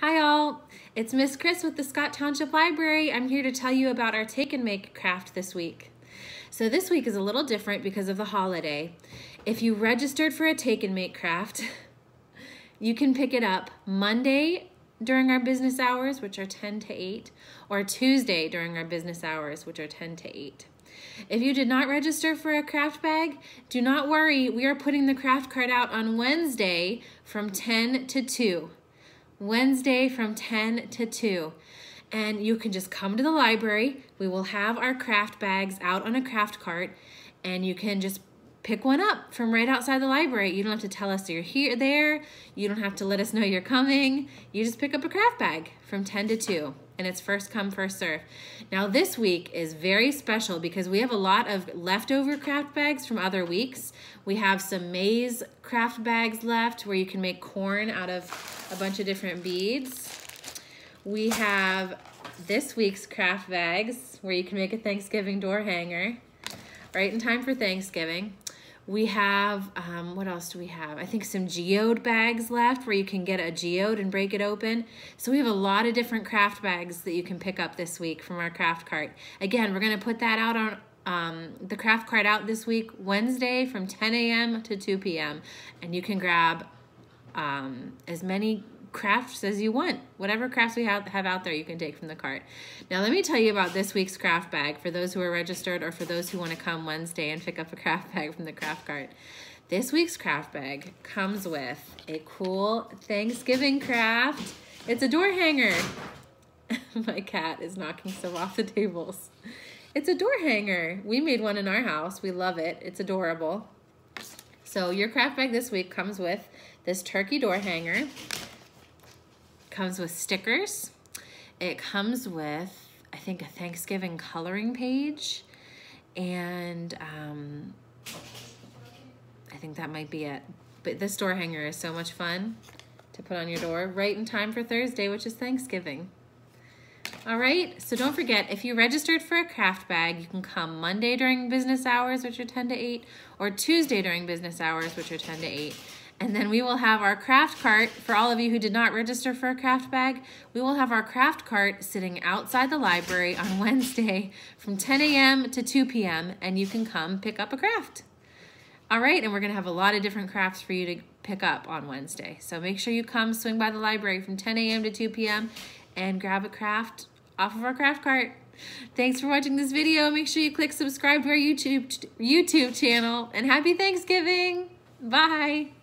Hi all, it's Miss Chris with the Scott Township Library. I'm here to tell you about our take and make craft this week. So this week is a little different because of the holiday. If you registered for a take and make craft, you can pick it up Monday during our business hours, which are 10 to 8, or Tuesday during our business hours, which are 10 to 8. If you did not register for a craft bag, do not worry. We are putting the craft card out on Wednesday from 10 to 2. Wednesday from 10 to 2. And you can just come to the library. We will have our craft bags out on a craft cart and you can just pick one up from right outside the library. You don't have to tell us you're here there. You don't have to let us know you're coming. You just pick up a craft bag from 10 to 2 and it's first come first serve. Now this week is very special because we have a lot of leftover craft bags from other weeks. We have some maize craft bags left where you can make corn out of a bunch of different beads. We have this week's craft bags where you can make a Thanksgiving door hanger right in time for Thanksgiving. We have, um, what else do we have? I think some geode bags left where you can get a geode and break it open. So we have a lot of different craft bags that you can pick up this week from our craft cart. Again, we're gonna put that out on um, the craft cart out this week, Wednesday from 10 a.m. to 2 p.m. And you can grab um, as many crafts as you want. Whatever crafts we have, have out there, you can take from the cart. Now, let me tell you about this week's craft bag for those who are registered or for those who want to come Wednesday and pick up a craft bag from the craft cart. This week's craft bag comes with a cool Thanksgiving craft. It's a door hanger. My cat is knocking stuff off the tables. It's a door hanger. We made one in our house. We love it. It's adorable. So your craft bag this week comes with this turkey door hanger comes with stickers. It comes with, I think, a Thanksgiving coloring page. And um, I think that might be it. But this door hanger is so much fun to put on your door right in time for Thursday, which is Thanksgiving. All right, so don't forget, if you registered for a craft bag, you can come Monday during business hours, which are 10 to 8, or Tuesday during business hours, which are 10 to 8. And then we will have our craft cart, for all of you who did not register for a craft bag, we will have our craft cart sitting outside the library on Wednesday from 10 a.m. to 2 p.m. and you can come pick up a craft. All right, and we're gonna have a lot of different crafts for you to pick up on Wednesday. So make sure you come swing by the library from 10 a.m. to 2 p.m. and grab a craft off of our craft cart. Thanks for watching this video. Make sure you click subscribe to our YouTube, YouTube channel and happy Thanksgiving. Bye.